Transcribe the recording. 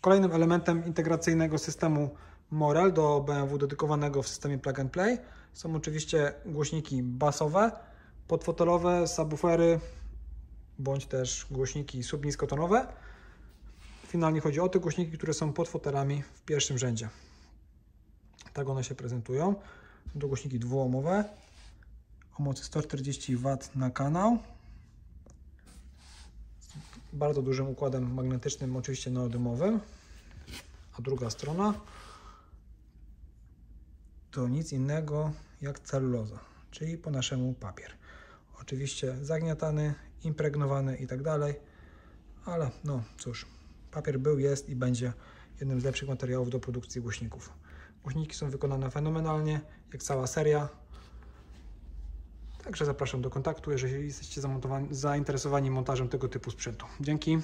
Kolejnym elementem integracyjnego systemu Morel do BMW dedykowanego w systemie plug and play są oczywiście głośniki basowe, podfotelowe, subwoofery bądź też głośniki subniskotonowe. Finalnie chodzi o te głośniki, które są pod fotelami w pierwszym rzędzie. Tak one się prezentują. Są to głośniki dwuomowe o mocy 140 W na kanał. Bardzo dużym układem magnetycznym, oczywiście neodymowym. A druga strona to nic innego jak celuloza, czyli po naszemu papier. Oczywiście zagniatany, impregnowany i tak dalej, ale no cóż, papier był, jest i będzie jednym z lepszych materiałów do produkcji głośników. Głośniki są wykonane fenomenalnie, jak cała seria. Także zapraszam do kontaktu, jeżeli jesteście zainteresowani montażem tego typu sprzętu. Dzięki.